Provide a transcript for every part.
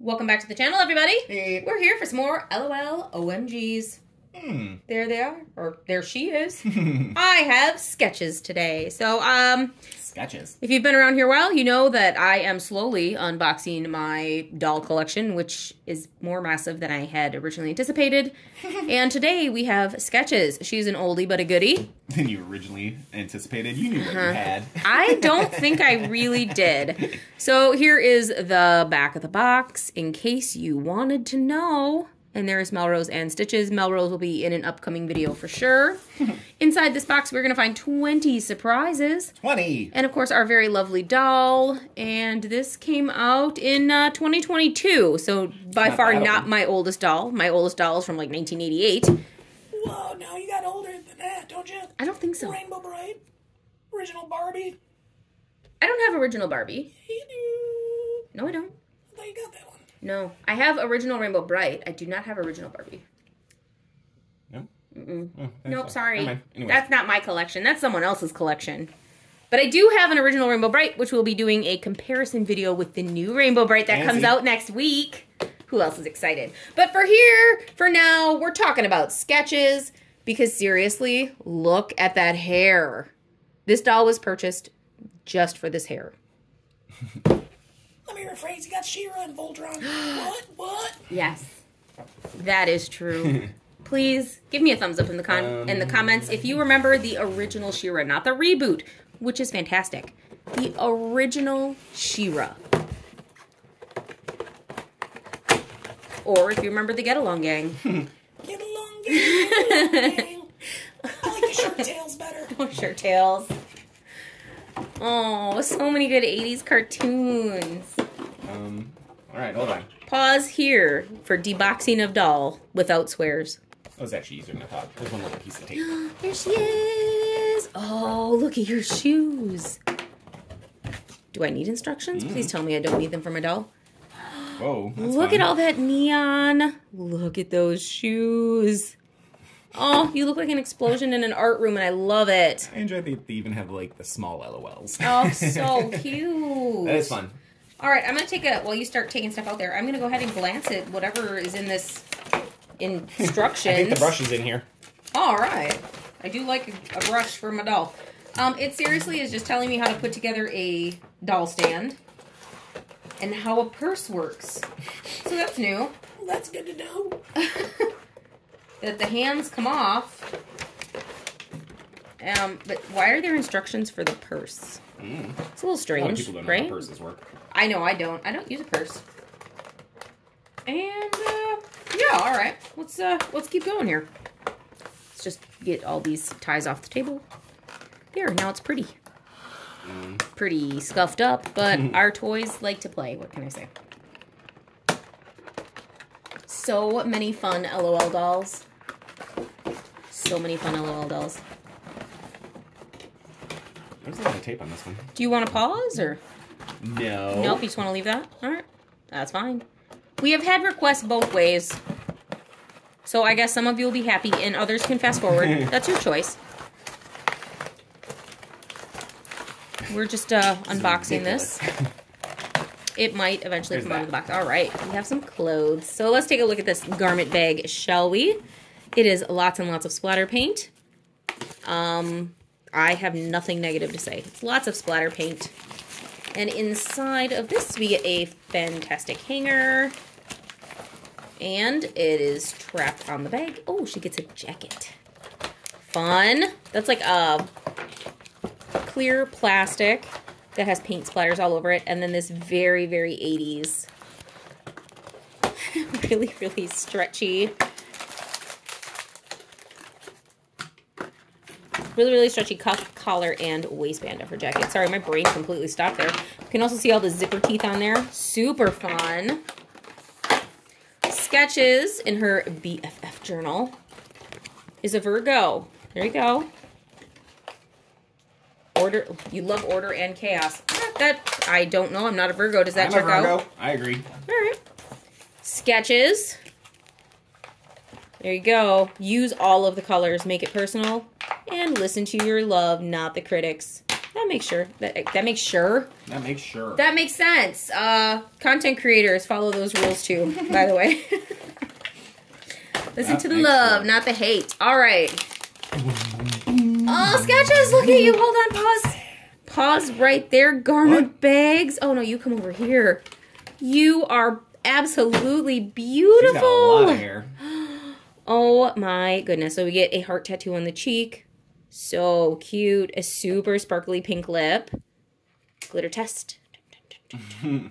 Welcome back to the channel, everybody. Hey. We're here for some more LOL OMGs. Hmm. There they are, or there she is. I have sketches today. So, um, Sketches. if you've been around here a while, you know that I am slowly unboxing my doll collection, which is more massive than I had originally anticipated. and today we have sketches. She's an oldie but a goodie. Than you originally anticipated. You knew what Uh-huh. you had. I don't think I really did. So here is the back of the box in case you wanted to know. And there's Melrose and Stitches. Melrose will be in an upcoming video for sure. Inside this box, we're going to find 20 surprises. 20. And of course, our very lovely doll. And this came out in uh, 2022. So by Not far not old. my oldest doll. My oldest doll is from like 1988. Whoa, now you got older than that, don't you? I don't think so. Rainbow Brite, original Barbie. I don't have original Barbie. You do. No, I don't. I thought you got that one. No, I have original Rainbow Brite. I do not have original Barbie. No? Mm-mm. Oh, Nope, that's- sorry. never mind. Anyways. That's not my collection. That's someone else's collection. But I do have an original Rainbow Brite, which we'll be doing a comparison video with the new Rainbow Brite that comes out next week. Who else is excited? But for here, for now, we're talking about sketches because seriously, look at that hair. This doll was purchased just for this hair. Let me rephrase. You got She-Ra and Voltron. what? What? Yes, that is true. Please give me a thumbs up in the con in the um, comments if you remember the original She-Ra, not the reboot, which is fantastic. The original She-Ra. Or if you remember the Get Along Gang. Get along, gang. Get along, gang. I like the Shirt Tales better. Oh, sure, Tails. Oh, so many good 80s cartoons. Um, alright, hold on. Pause here for deboxing of doll without swears. That was actually easier than I thought. There's one little piece of tape. There she is. Oh, look at your shoes. Do I need instructions? Please tell me I don't need them for my doll. Whoa. Look fun. at all that neon. Look at those shoes. Oh, you look like an explosion in an art room, and I love it. I enjoy that they even have, like, the small LOLs. Oh, so cute. that is fun. All right, I'm gonna take a. While you start taking stuff out there, I'm gonna go ahead and glance at whatever is in this instructions. I think the brush is in here. All right. I do like a, a brush for my doll. Um, it seriously is just telling me how to put together a doll stand and how a purse works. So that's new. Well, that's good to know. that the hands come off. Um, but why are there instructions for the purse? Mm. It's a little A strange, know right? how purses work. I know I don't. I don't use a purse. And uh, yeah, all right. Let's uh, let's keep going here. Let's just get all these ties off the table. There, now it's pretty. Pretty scuffed up, but our toys like to play. What can I say? So many fun LOL dolls. So many fun LOL dolls. There's a lot of tape on this one. Do you want to pause or? No. Nope, you just want to leave that? All right. That's fine. We have had requests both ways. So I guess some of you will be happy and others can fast forward. That's your choice. We're just uh, unboxing this. It might eventually There's come out of the box. All right, we have some clothes. So let's take a look at this garment bag, shall we? It is lots and lots of splatter paint. Um, I have nothing negative to say. It's lots of splatter paint. And inside of this, we get a fantastic hanger. And it is trapped on the bag. Oh, she gets a jacket. Fun. That's like a clear plastic that has paint splatters all over it. And then this very, very 80s. really, really stretchy. Really, really stretchy cuff, collar, and waistband of her jacket. Sorry, my brain completely stopped there. You can also see all the zipper teeth on there. Super fun. Sketches in her BFF journal is a Virgo. There you go. Order. You love order and chaos. Ah, that I don't know. I'm not a Virgo. Does that I'm check a Virgo. out? I agree. All right. Sketches. There you go. Use all of the colors. Make it personal. And listen to your love, not the critics. That makes sure. That that makes sure. That makes sure. That makes sense. Uh, content creators follow those rules too. by the way, listen That to the love, sure. not the hate. All right. Oh, sketches! Look at you. Hold on. Pause. Pause right there. Garment What? bags. Oh no, you come over here. You are absolutely She's beautiful. got a lot of hair. Oh my goodness. So we get a heart tattoo on the cheek. So cute. A super sparkly pink lip. Glitter test.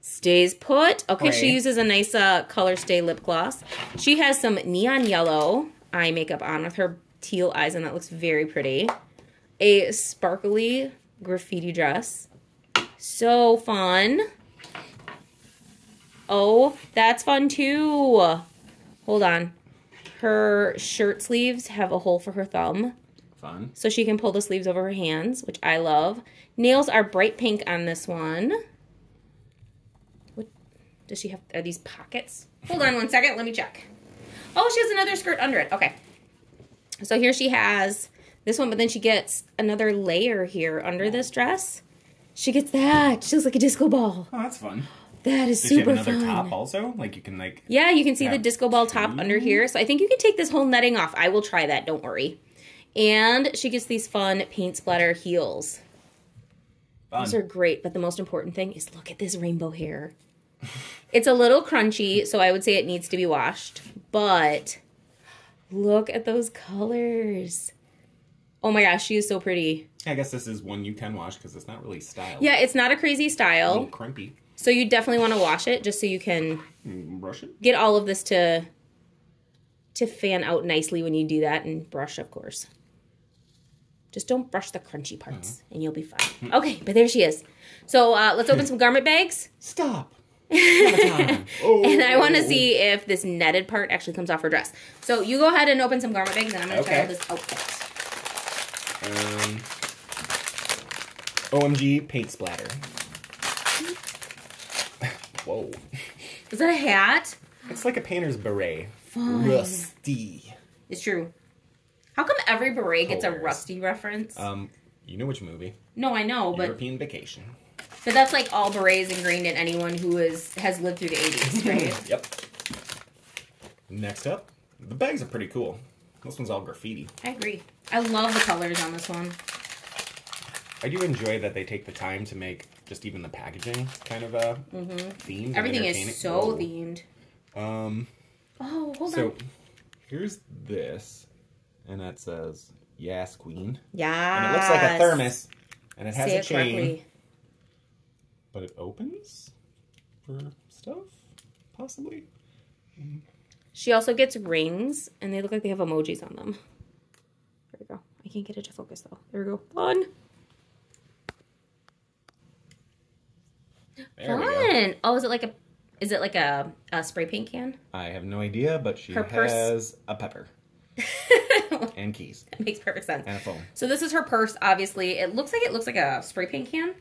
Stays put. Okay, she uses a nice uh, color stay lip gloss. She has some neon yellow eye makeup on with her teal eyes, and that looks very pretty. A sparkly graffiti dress. So fun. Oh, that's fun too. Hold on. Her shirt sleeves have a hole for her thumb, Fun. so she can pull the sleeves over her hands, which I love. Nails are bright pink on this one. What does she have? Are these pockets? Hold on one second. Let me check. Oh, she has another skirt under it. Okay. So here she has this one, but then she gets another layer here under this dress. She gets that. She looks like a disco ball. Oh, that's fun. That is Does she have super another fun. top also? Like you can like. Yeah, you can see the disco ball top under here. So I think you can take this whole netting off. I will try that, don't worry. And she gets these fun paint splatter heels. Fun. Those are great, but the most important thing is look at this rainbow hair. It's a little crunchy, so I would say it needs to be washed. But look at those colors. Oh my gosh, she is so pretty. I guess this is one you can wash because it's not really styled. Yeah, it's not a crazy A style. little crimpy. So you definitely want to wash it just so you can Mm, Brush it. get all of this to to fan out nicely when you do that and brush of course. Just don't brush the crunchy parts and you'll be fine. Okay but there she is. So uh, let's open some garment bags. Stop. Oh. and i want to see if this netted part actually comes off her dress. So you go ahead and open some garment bags and i'm going to try out this outfit. Um, OMG paint splatter. Whoa. is that a hat It's like a painter's beret. Fine. Rusty. it's true how come every beret gets a Hilarious. rusty reference Um, you know which movie? no i know but European Vacation. but that's like all berets ingrained in anyone who is has lived through the 80s right Yep. Next up, the bags are pretty cool. This one's all graffiti. I agree. I love the colors on this one. I do enjoy that they take the time to make just even the packaging kind of uh, themed. and Everything is so Whoa. themed. Um, Oh, hold so on. here's this, and that says "Yes, Queen," Yeah. and it looks like a thermos, and it has Say a it chain, correctly. but it opens for stuff, possibly. She also gets rings, and they look like they have emojis on them. There we go. I can't get it to focus though. There we go. Fun. There. Fun. Oh, is it like a? Is it like a, a spray paint can? I have no idea, but she Her purse- has a pepper and keys It makes perfect sense. and a phone. So this is her purse. Obviously, it looks like it looks like a spray paint can,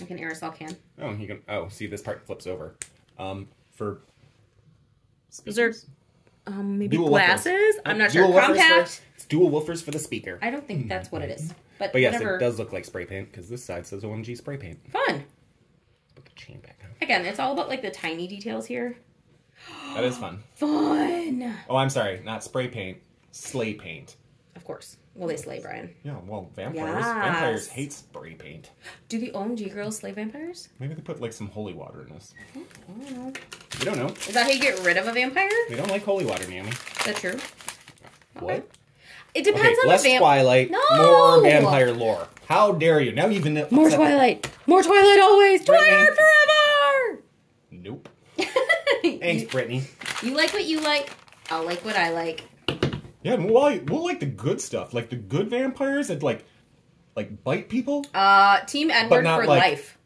like an aerosol can. Oh, you can. Oh, see, this part flips over. Um, for Those are speakers. um maybe Dual glasses. woofers. I'm not Dual sure. Compact. For, it's dual woofers for the speaker. I don't think that's what it is. But, But yes, whatever. it does look like spray paint because this side says OMG spray paint. Fun. Put the chain back on. Again, it's all about like the tiny details here. That is fun. Fun. Oh, I'm sorry, not spray paint, slay paint. Of course. Well, they slay Brian. Yeah, well, vampires. Yes. Vampires hate spray paint. Do the OMG girls slay vampires? Maybe they put like some holy water in this. I don't know. We don't know. Is that how you get rid of a vampire? We don't like holy water, Naomi. Is that true? What? It depends Okay, on less the vamp. Twilight, No! more vampire lore. How dare you? Now you've been More upset- Twilight. More Twilight always. Brittany. Twilight forever. Nope. Thanks, Brittany. you like what you like. I'll like what I like. Yeah, and we'll, like- we'll like the good stuff, like the good vampires that like, like bite people, Uh, Team Edward not for like- life.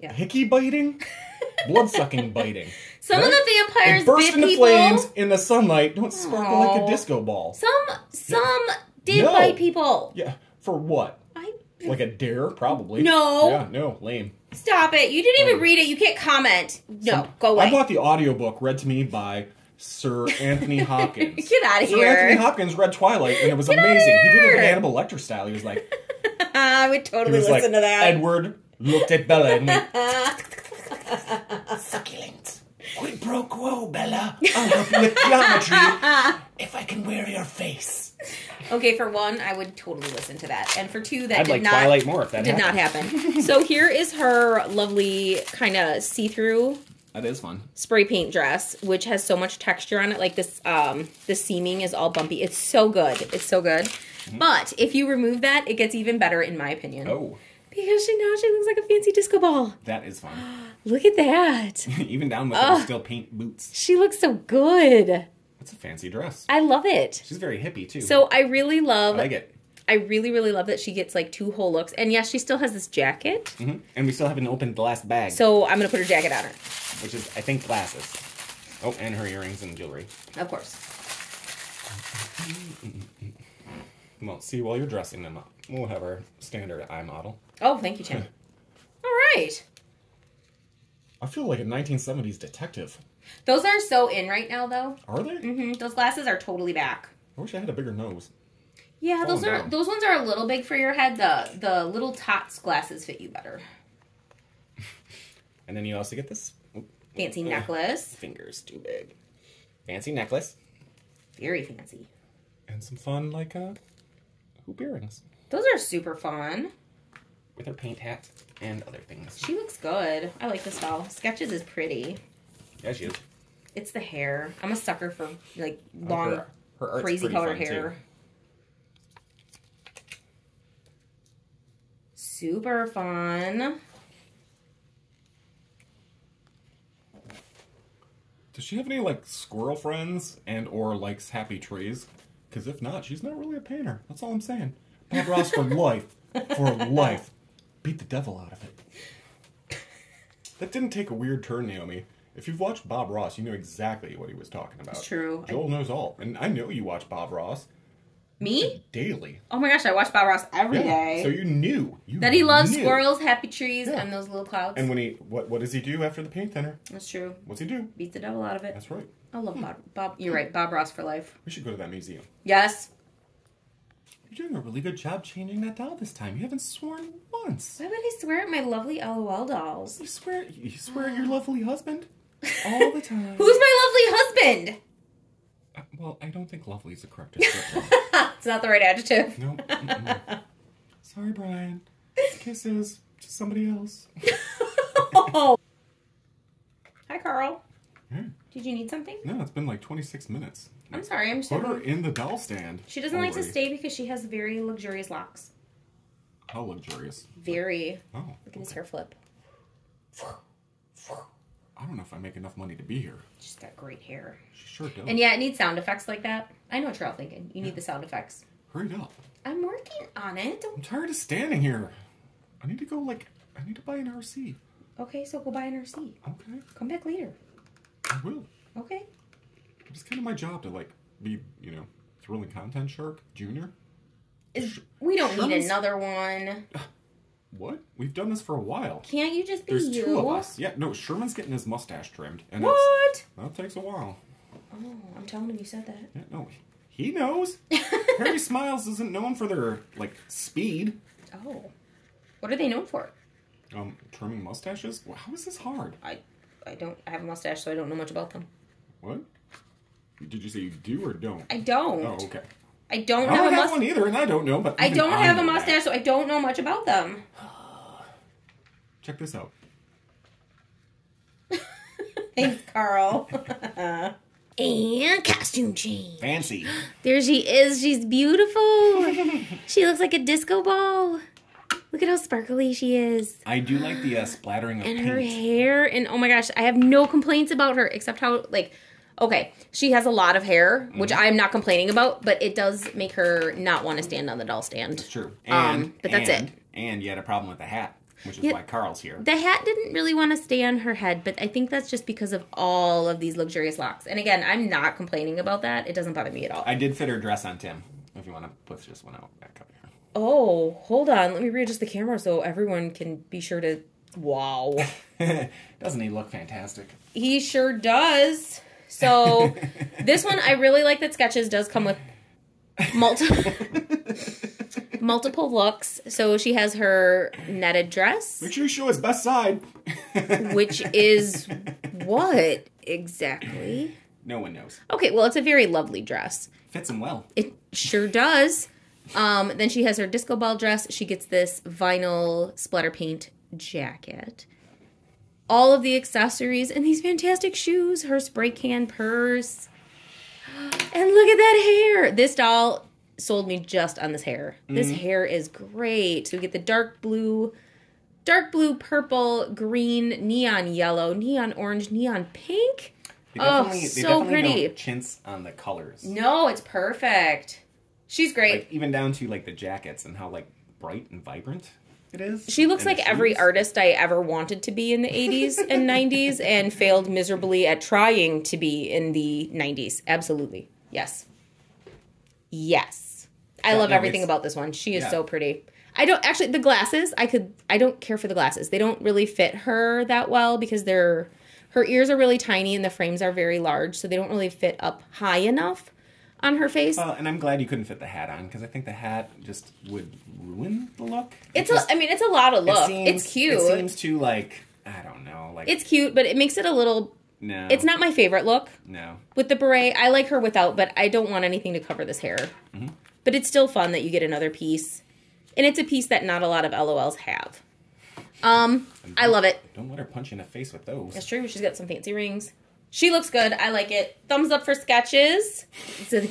hickey biting, blood sucking biting. Some of the vampires They burst into people. flames in the sunlight. Don't sparkle like a disco ball. Some some did No. bite people. Yeah, for what? I Like a dare, probably. No. Yeah, no, lame. stop it. You didn't even read it. You can't comment. No, Some- go away. I bought the audiobook read to me by Sir Anthony Hopkins. Get outta Sir here. Sir Anthony Hopkins read Twilight, and it was outta amazing. He did it in Hannibal Lecter style. He was like, I would totally listen like, to that. Edward looked at Bella and went, Succulent. Quid pro quo, Bella. I'll help you with geometry if I can wear your face. Okay, for one, I would totally listen to that, and for two, that I'd did like not Twilight more if that did happened. not happen. so here is her lovely kind of see-through That is fun. spray paint dress, which has so much texture on it. Like this, um, the seaming is all bumpy. It's so good. It's so good. But if you remove that, it gets even better, in my opinion. Oh, Because she now she looks like a fancy disco ball. that is fun. Look at that. Even down with them still paint boots. She looks so good. That's a fancy dress. I love it. She's very hippie too. So I really love. I like it. I really, really love that she gets like two whole looks. And yes, she still has this jacket. hmm And we still haven't opened the last bag, So I'm gonna put her jacket on her, which is I think glasses. Oh, and her earrings and jewelry. of course. Well, see while you're dressing them up, we'll have our standard eye model. Oh, thank you, Tim. All right. I feel like a 1970s detective. Those are so in right now, though. Are they? Mm-hmm. Those glasses are totally back. I wish I had a bigger nose. Yeah, those are down. those ones are a little big for your head. The the little tots glasses fit you better. And then you also get this oh, Fancy Ugh. necklace, fingers too big. Fancy necklace very fancy. and some fun like uh hoop earrings Those are super fun. With her paint hat and other things. She looks good. I like this doll. Sketches is pretty. Yeah, she is. It's the hair. I'm a sucker for like I like long, her, her crazy pretty colored hair. Too. Super fun. Does she have any like squirrel friends and or likes happy trees? Because if not, she's not really a painter. That's all I'm saying. Bob Ross for life, for life. Beat the devil out of it. That didn't take a weird turn, Naomi. If you've watched Bob Ross, you know exactly what he was talking about. It's true. Joel knows all, and I know you watch Bob Ross Me? daily. Oh my gosh, I watch Bob Ross every day. So you knew you that he loves knew. squirrels, happy trees, Yeah. and those little clouds. And when he what what does he do after the paint thinner? That's true. What's he do? Beat the devil out of it. That's right. I love hmm. Bob. Bob. You're right. Bob Ross for life. We should go to that museum. Yes. You're doing a really good job changing that doll this time. You haven't sworn once. Why would I swear at my lovely LOL dolls? You swear you swear at your lovely husband all the time. Who's my lovely husband? Uh, well, I don't think lovely is the correct description. it's not the right adjective. no. mm-mm. Sorry, Brian. Kisses to somebody else. oh. Hi, Carl. Yeah. Did you need something? No, it's been like 26 minutes. I'm sorry. I'm just. Put her in the doll stand. She doesn't like to stay because she has very luxurious locks. How luxurious. Very. Oh, Look at his hair flip. I don't know if I make enough money to be here. She's got great hair. She sure does. And yeah, it needs sound effects like that. I know what you're all thinking. You need the sound effects. Hurry up. I'm working on it. I'm tired of standing here. I need to go, like, I need to buy an RC. Okay, so go buy an RC. Okay, Come back later. I will. Okay. It's kind of my job to, like, be, you know, thrilling content shark junior. Is, we don't need another one. What? We've done this for a while. Can't you just be There's you? two of us. Yeah, no, Sherman's getting his mustache trimmed. And What? That takes a while. Oh, I'm telling him you said that. Yeah, no, he knows. Harry Smiles isn't known for their, like, speed. Oh. What are they known for? Um, trimming mustaches? How is this hard? I I don't I have a mustache, so I don't know much about them. What? Did you say you do or don't? I don't. Oh, okay. I don't I have don't a have one either, and I don't know, but I don't have a know that. mustache, so I don't know much about them. Check this out. Thanks, Carl. and costume change. Fancy. There she is. She's beautiful. she looks like a disco ball. Look at how sparkly she is. I do like the uh, splattering of And paint. her hair. And oh my gosh, I have no complaints about her except how, like, okay, she has a lot of hair, which Mm-hmm. I'm not complaining about, but it does make her not want to stand on the doll stand. It's true. Um, but that's and, it. And you had a problem with the hat, which is Yeah. why Carl's here. The hat didn't really want to stay on her head, but I think that's just because of all of these luxurious locks. And again, I'm not complaining about that. It doesn't bother me at all. I did fit her dress on Tim. If you want to put this one out back up here. Oh, hold on. Let me readjust the camera so everyone can be sure to. Wow. Doesn't he look fantastic? he sure does. So this one, I really like that Sketches does come with multiple multiple looks. So she has her netted dress, Make sure you show his best side. which is what exactly? no one knows. Okay, well, it's a very lovely dress. Fits him well. It sure does. Um, then she has her disco ball dress. She gets this vinyl splatter paint jacket. All of the accessories and these fantastic shoes, her spray can purse. And look at that hair. This doll sold me just on this hair. This mm-hmm. hair is great. So we get the dark blue, dark blue, purple, green, neon yellow, neon orange, neon pink. They Oh, so pretty. Don't chintz on the colors. No, it's perfect. She's great. Like even down to like the jackets and how like bright and vibrant it is. She looks And like every shoes. artist I ever wanted to be in the 80s and 90s and failed miserably at trying to be in the 90s. Absolutely. Yes. Yes. I Yeah, love no, everything about this one. She is yeah. so pretty. I don't actually the glasses, I could I don't care for the glasses. They don't really fit her that well because they're her ears are really tiny and the frames are very large, so they don't really fit up high enough on her face. Well, and I'm glad you couldn't fit the hat on because I think the hat just would ruin the look. It it's just- a I mean it's a lot of it look. seems- it's cute. It seems too like I don't know. Like it's cute, but it makes it a little no. it's not my favorite look. No. with the beret i like her without but i don't want anything to cover this hair Mm-hmm. but it's still fun that you get another piece and it's a piece that not a lot of lols have um i love it Don't let her punch you in the face with those. that's true she's got some fancy rings she looks good i like it thumbs up for sketches So,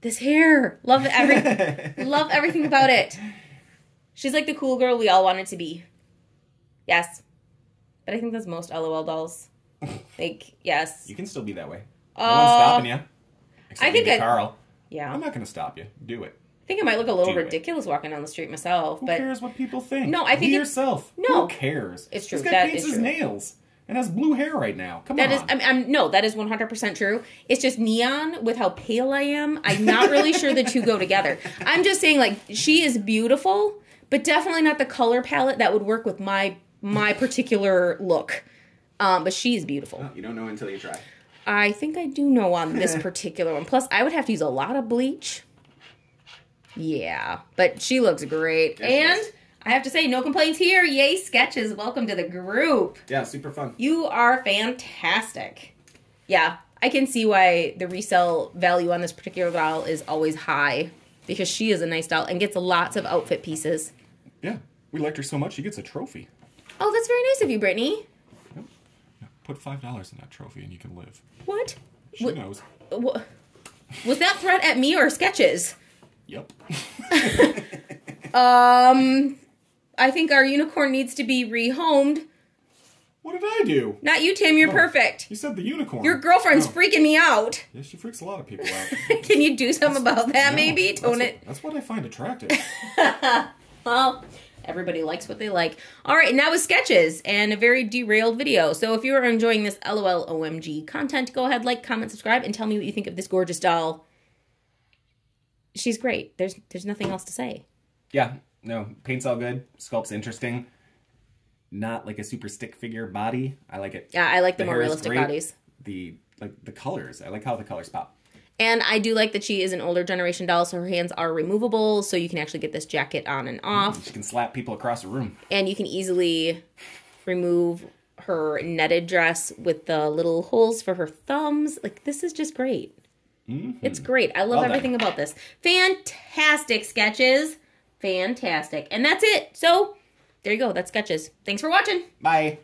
this hair love every love everything about it she's like the cool girl we all wanted to be yes but i think that's most lol dolls like yes You can still be that way. No Uh, one's stopping you. Except I think maybe I- Carl. yeah I'm not going to stop you. Do it. I think I might look a little Do it. ridiculous walking down the street myself, Who but cares what people think? No, I think be it- yourself. No. Who cares? It's true. This guy That paints is his true. nails and has blue hair right now. Come that on. is, I'm, I'm no, that is 100% true. It's just neon with how pale I am. I'm not really sure the two go together. I'm just saying, like, she is beautiful, but definitely not the color palette that would work with my my particular look. Um, but she is beautiful. you don't know until you try. I think I do know on this particular one. Plus, I would have to use a lot of bleach. Yeah, but she looks great. Yeah, she and does. I have to say, no complaints here. Yay, sketches. Welcome to the group. Yeah, super fun. You are fantastic. Yeah, I can see why the resale value on this particular doll is always high because she is a nice doll and gets lots of outfit pieces. Yeah, we liked her so much she gets a trophy. Oh, that's very nice of you, Brittany. Yep. Put five dollars in that trophy and you can live. What? She What- knows. Wha- Was that threat at me or sketches? Yep. Um, I think our unicorn needs to be rehomed. what did I do? Not you, Tim. You're Oh. perfect. You said the unicorn. Your girlfriend's Oh. freaking me out. Yeah, she freaks a lot of people out. Can you do something about that? No, maybe that's tone what- it. That's what I find attractive. Well, everybody likes what they like. All right, and that was sketches and a very derailed video. So if you are enjoying this LOL OMG content, go ahead, like, comment, subscribe, and tell me what you think of this gorgeous doll. She's great. There's there's nothing else to say. yeah, no, paint's all good. Sculpt's interesting. Not like a super stick figure body. I like it. Yeah, I like the, more realistic bodies. The like the colors. I like how the colors pop. And I do like that she is an older generation doll, so her hands are removable, so you can actually get this jacket on and mm-hmm. off. She can slap people across the room. and you can easily remove her netted dress with the little holes for her thumbs. Like this is just great. Mm-hmm. It's great. I love Well everything about this. Fantastic sketches. Fantastic. And that's it. So there you go. That's sketches. Thanks for watching. Bye.